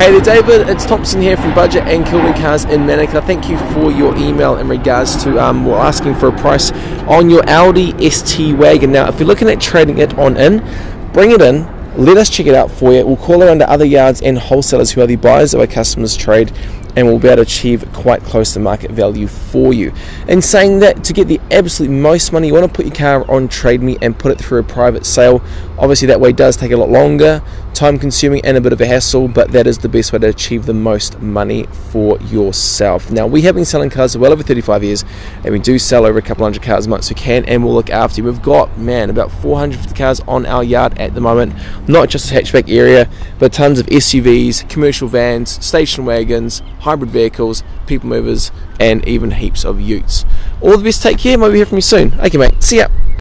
Hey there, David. It's Thompson here from Budget and Kilburn Cars in Manukau. Thank you for your email in regards to um, we're asking for a price on your Audi ST wagon. Now, if you're looking at trading it on in, bring it in. Let us check it out for you. We'll call around to other yards and wholesalers who are the buyers of our customers' trade and we'll be able to achieve quite close to market value for you. In saying that, to get the absolute most money, you want to put your car on Trade Me and put it through a private sale. Obviously, that way does take a lot longer, time consuming, and a bit of a hassle, but that is the best way to achieve the most money for yourself. Now, we have been selling cars well over 35 years, and we do sell over a couple hundred cars a month, so can and we'll look after you. We've got, man, about 450 cars on our yard at the moment, not just a hatchback area, but tons of SUVs, commercial vans, station wagons, hybrid vehicles, people movers, and even heaps of utes. All the best, take care, maybe hear from you soon. Okay, mate, see ya.